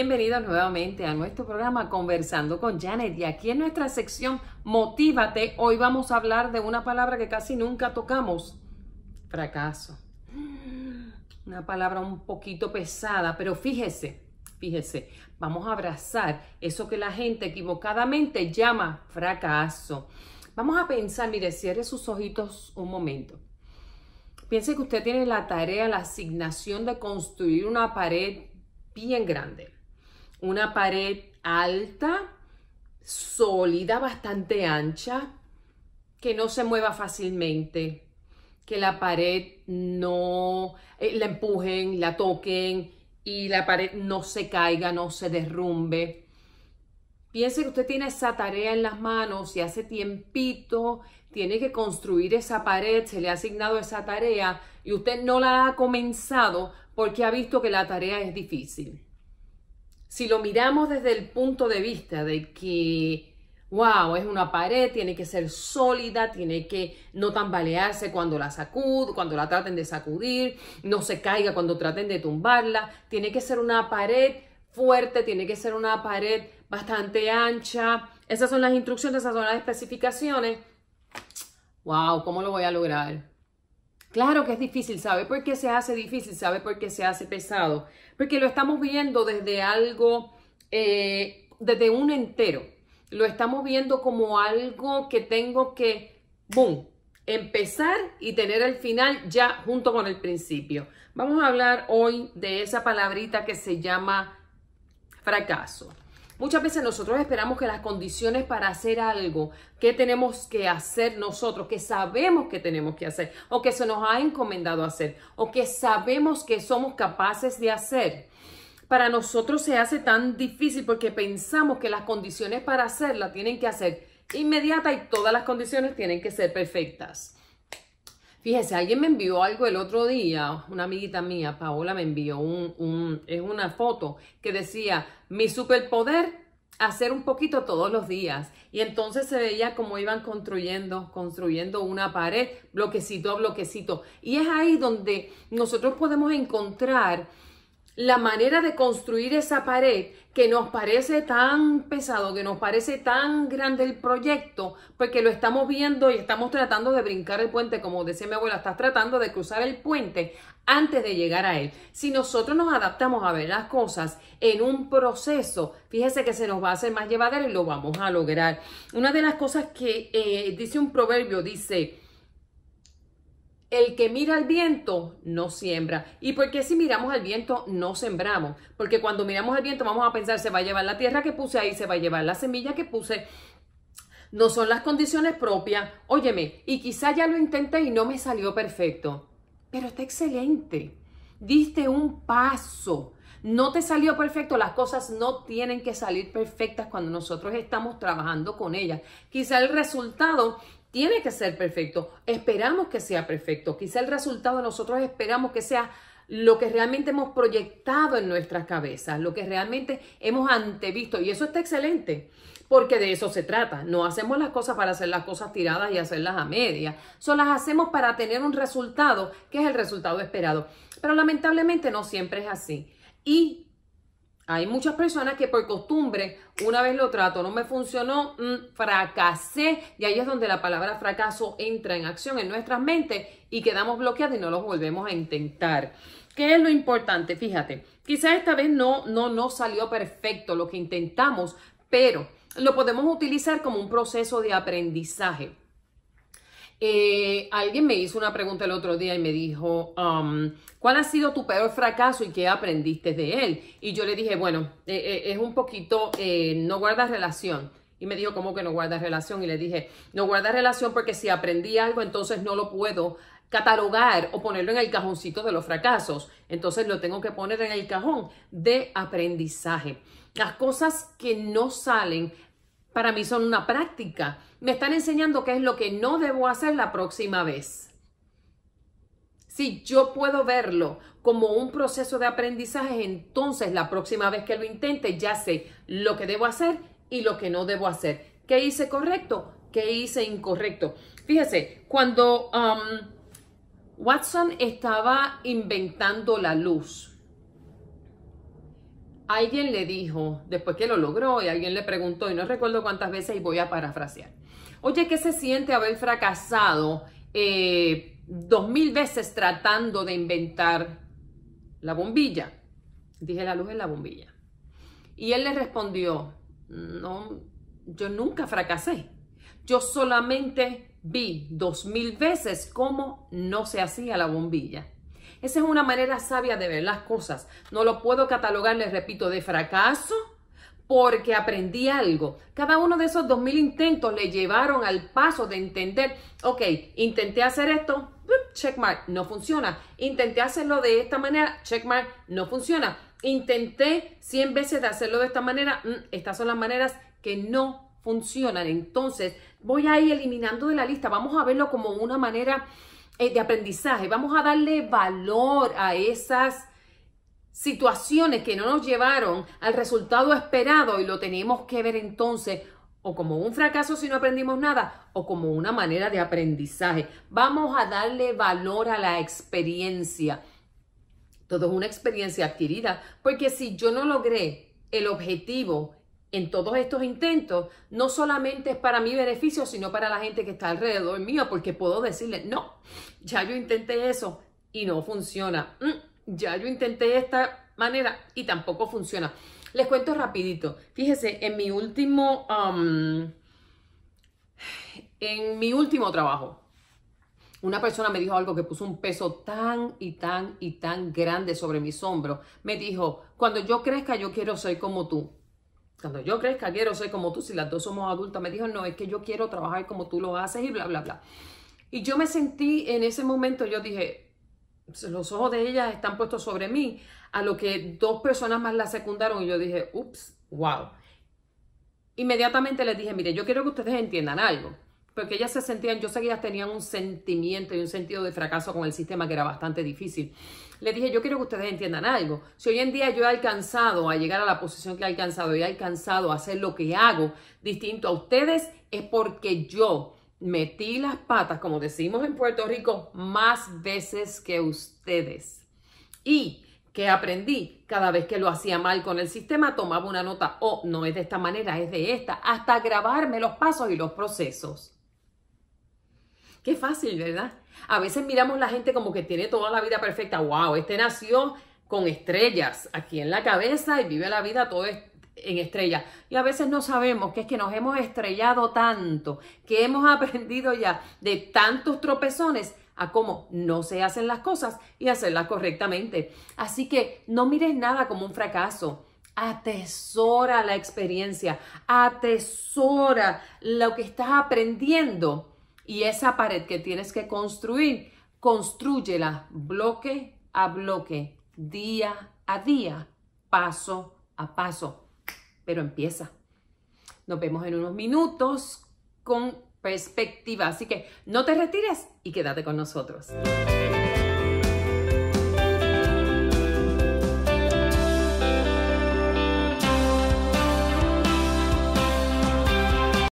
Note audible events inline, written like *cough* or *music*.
Bienvenidos nuevamente a nuestro programa Conversando con Janet y aquí en nuestra sección Motívate, hoy vamos a hablar de una palabra que casi nunca tocamos, fracaso. Una palabra un poquito pesada, pero fíjese, fíjese, vamos a abrazar eso que la gente equivocadamente llama fracaso. Vamos a pensar, mire, cierre sus ojitos un momento. Piense que usted tiene la tarea, la asignación de construir una pared bien grande una pared alta, sólida, bastante ancha, que no se mueva fácilmente, que la pared no eh, la empujen, la toquen y la pared no se caiga, no se derrumbe. Piense que usted tiene esa tarea en las manos y hace tiempito tiene que construir esa pared, se le ha asignado esa tarea y usted no la ha comenzado porque ha visto que la tarea es difícil si lo miramos desde el punto de vista de que, wow, es una pared, tiene que ser sólida, tiene que no tambalearse cuando la sacud, cuando la traten de sacudir, no se caiga cuando traten de tumbarla, tiene que ser una pared fuerte, tiene que ser una pared bastante ancha. Esas son las instrucciones, esas son las especificaciones. Wow, ¿cómo lo voy a lograr? Claro que es difícil, ¿sabe por qué se hace difícil? ¿Sabe por qué se hace pesado? Porque lo estamos viendo desde algo, eh, desde un entero. Lo estamos viendo como algo que tengo que, boom, empezar y tener el final ya junto con el principio. Vamos a hablar hoy de esa palabrita que se llama fracaso. Muchas veces nosotros esperamos que las condiciones para hacer algo que tenemos que hacer nosotros, que sabemos que tenemos que hacer, o que se nos ha encomendado hacer, o que sabemos que somos capaces de hacer, para nosotros se hace tan difícil porque pensamos que las condiciones para hacerla tienen que hacer inmediata y todas las condiciones tienen que ser perfectas. Fíjese, alguien me envió algo el otro día, una amiguita mía, Paola, me envió un, es una foto que decía, mi superpoder, hacer un poquito todos los días. Y entonces se veía como iban construyendo, construyendo una pared, bloquecito a bloquecito. Y es ahí donde nosotros podemos encontrar la manera de construir esa pared que nos parece tan pesado, que nos parece tan grande el proyecto, porque lo estamos viendo y estamos tratando de brincar el puente, como decía mi abuela, estás tratando de cruzar el puente antes de llegar a él. Si nosotros nos adaptamos a ver las cosas en un proceso, fíjese que se nos va a hacer más llevadero y lo vamos a lograr. Una de las cosas que eh, dice un proverbio, dice, el que mira al viento no siembra. ¿Y por qué si miramos al viento no sembramos? Porque cuando miramos al viento vamos a pensar, se va a llevar la tierra que puse ahí, se va a llevar la semilla que puse. No son las condiciones propias. Óyeme, y quizá ya lo intenté y no me salió perfecto. Pero está excelente. Diste un paso. No te salió perfecto, las cosas no tienen que salir perfectas cuando nosotros estamos trabajando con ellas. Quizá el resultado tiene que ser perfecto. Esperamos que sea perfecto. Quizá el resultado nosotros esperamos que sea lo que realmente hemos proyectado en nuestras cabezas, lo que realmente hemos antevisto. Y eso está excelente, porque de eso se trata. No hacemos las cosas para hacer las cosas tiradas y hacerlas a media. Solo las hacemos para tener un resultado que es el resultado esperado. Pero lamentablemente no siempre es así. Y hay muchas personas que por costumbre, una vez lo trato, no me funcionó, mm, fracasé. Y ahí es donde la palabra fracaso entra en acción en nuestras mentes y quedamos bloqueados y no lo volvemos a intentar. ¿Qué es lo importante? Fíjate, quizás esta vez no, no, no salió perfecto lo que intentamos, pero lo podemos utilizar como un proceso de aprendizaje. Eh, alguien me hizo una pregunta el otro día y me dijo, um, ¿cuál ha sido tu peor fracaso y qué aprendiste de él? Y yo le dije, bueno, eh, eh, es un poquito, no guardas relación. Y me dijo, ¿cómo que no guardas relación? Y le dije, no guardas relación porque si aprendí algo, entonces no lo puedo catalogar o ponerlo en el cajoncito de los fracasos. Entonces lo tengo que poner en el cajón de aprendizaje. Las cosas que no salen para mí son una práctica. Me están enseñando qué es lo que no debo hacer la próxima vez. Si yo puedo verlo como un proceso de aprendizaje, entonces la próxima vez que lo intente ya sé lo que debo hacer y lo que no debo hacer. ¿Qué hice correcto? ¿Qué hice incorrecto? Fíjese, cuando um, Watson estaba inventando la luz, alguien le dijo, después que lo logró, y alguien le preguntó, y no recuerdo cuántas veces, y voy a parafrasear. Oye, ¿qué se siente haber fracasado eh, dos mil veces tratando de inventar la bombilla? Dije, la luz en la bombilla. Y él le respondió, no, yo nunca fracasé. Yo solamente vi dos mil veces cómo no se hacía la bombilla. Esa es una manera sabia de ver las cosas. No lo puedo catalogar, les repito, de fracaso porque aprendí algo. Cada uno de esos dos mil intentos le llevaron al paso de entender, ok, intenté hacer esto, checkmark, no funciona. Intenté hacerlo de esta manera, checkmark, no funciona. Intenté 100 veces de hacerlo de esta manera, mm, estas son las maneras que no funcionan. Entonces, voy a ir eliminando de la lista, vamos a verlo como una manera de aprendizaje, vamos a darle valor a esas situaciones que no nos llevaron al resultado esperado y lo tenemos que ver entonces o como un fracaso si no aprendimos nada o como una manera de aprendizaje. Vamos a darle valor a la experiencia. Todo es una experiencia adquirida, porque si yo no logré el objetivo en todos estos intentos, no solamente es para mi beneficio, sino para la gente que está alrededor mío, porque puedo decirle, no, ya yo intenté eso y no funciona. Mm, ya yo intenté esta manera y tampoco funciona. Les cuento rapidito. Fíjese, en mi último, um, en mi último trabajo, una persona me dijo algo que puso un peso tan y tan y tan grande sobre mis hombros. Me dijo, cuando yo crezca, yo quiero ser como tú. Cuando yo crezca, quiero ser como tú, si las dos somos adultas, me dijo, no, es que yo quiero trabajar como tú lo haces y bla, bla, bla. Y yo me sentí en ese momento, yo dije, los ojos de ella están puestos sobre mí, a lo que dos personas más la secundaron y yo dije, ups, wow. Inmediatamente les dije, mire, yo quiero que ustedes entiendan algo porque ellas se sentían, yo sé que ellas tenían un sentimiento y un sentido de fracaso con el sistema que era bastante difícil. Le dije, yo quiero que ustedes entiendan algo. Si hoy en día yo he alcanzado a llegar a la posición que he alcanzado y he alcanzado a hacer lo que hago distinto a ustedes, es porque yo metí las patas, como decimos en Puerto Rico, más veces que ustedes. Y que aprendí cada vez que lo hacía mal con el sistema, tomaba una nota, oh, no es de esta manera, es de esta, hasta grabarme los pasos y los procesos. Qué fácil, ¿verdad? A veces miramos la gente como que tiene toda la vida perfecta. ¡Wow! Este nació con estrellas aquí en la cabeza y vive la vida todo en estrellas. Y a veces no sabemos que es que nos hemos estrellado tanto, que hemos *laughs* aprendido ya de tantos tropezones a cómo no se hacen las cosas y hacerlas correctamente. Así que no mires nada como un fracaso. Atesora la experiencia, atesora lo que estás aprendiendo y esa pared que tienes que construir, construyela bloque a bloque, día a día, paso a paso. Pero empieza. Nos vemos en unos minutos con perspectiva. Así que no te retires y quédate con nosotros.